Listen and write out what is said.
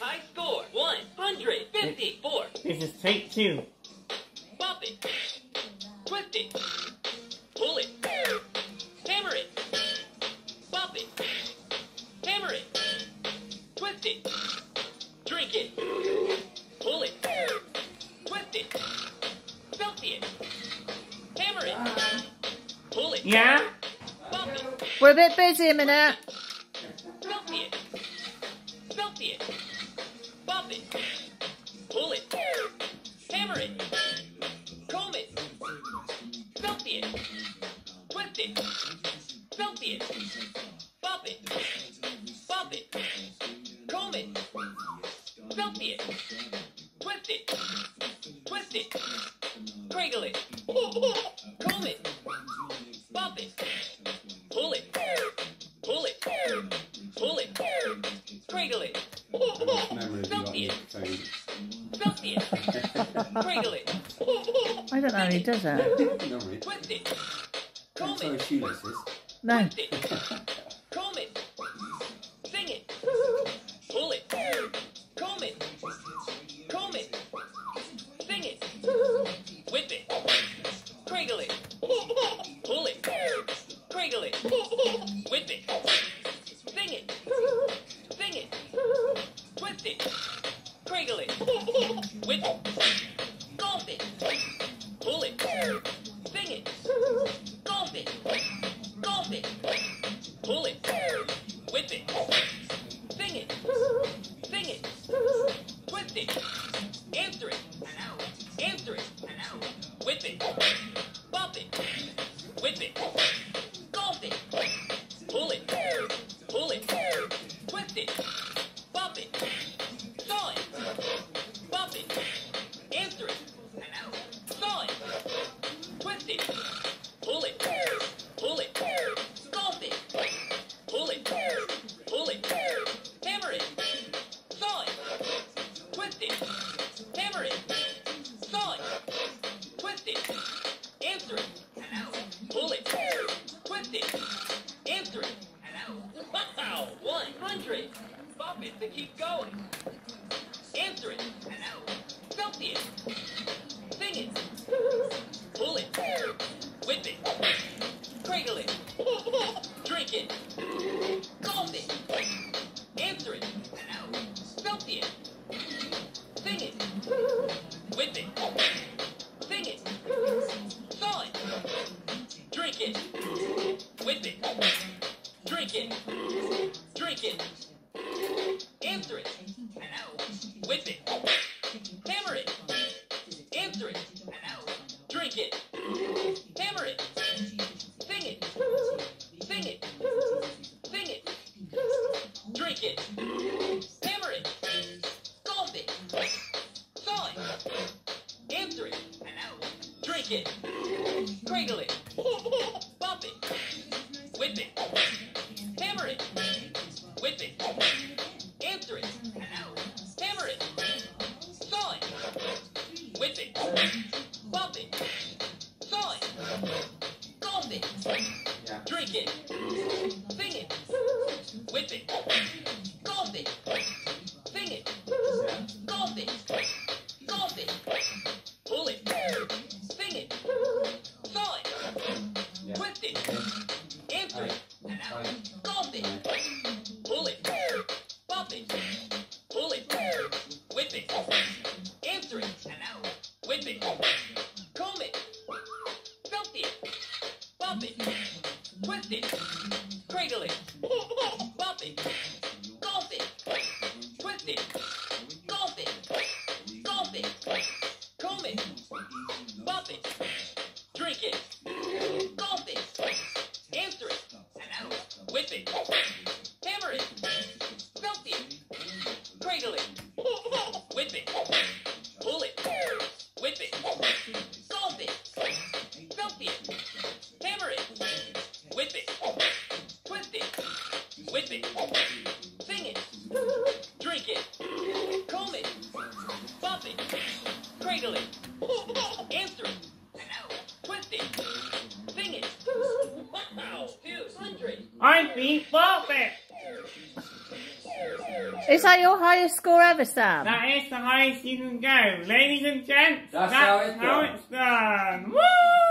High score 154. This is take two. Bop it. Twist it. Pull it. Hammer it. Bop it. Hammer it. Twist it. Drink it. Pull it. Twist it. Selfie it. Hammer it. Pull it. Yeah? Bop it. We're a bit busy a minute. Selfie it. Selfie it. Twist it. Selfie it. Bop it. Bop it. Comb it. Selfie it. Twist it. Twist it. Cradle it. Comb it. Bop it. Pull it. Pull it. Pull it. Cradle it. Selfie it. Selfie it. Cradle it. I don't know how he does that. Twist it. It. shoelaces. No. It. Answer it. Answer it. Whip it. Bop it. Whip it. Golf it. Pull it. Pull it. Twist it. Bop it. Saw it. Bop it. Answer it. Saw it. Twist it. 100. Bop it to keep going. Answer it. Selfie it. Sing it. Pull it. Whip it. Cradle it. Drink it. Golf it. Answer it. Selfie it. Sing it. Whip it. Sing it. Saw it. Drink it. Whip it. Drink it. Drink. Answer it. Whip it. Hammer it. Answer it. Drink it. Hammer it. Sing it. Sing it. Sing it. Drink it. Hammer it. Golf it. Saw it. Answer it. Drink it. Cradle it. Bop it. Whip it. Bop it. Saw it. Golf it. Drink it. Sing it. Whip it. Golf it. Sing it. Golf it. Golf it. Pull it. Sing it. Saw it. Twist it. Answer it. It. Pull it. Bop it. Pull it. Whip it. Drink it. Golf it. Answer it. Whip it. Hammer it. Selfie it. Cradle it. Whip it. Pull it. Whip it. Golf it. Selfie it. Hammer it. Whip it. Twist it. Whip it. I it. Is that your highest score ever, Sam? That is the highest you can go. Ladies and gents, that's, that's how, it's, how it's done. Woo!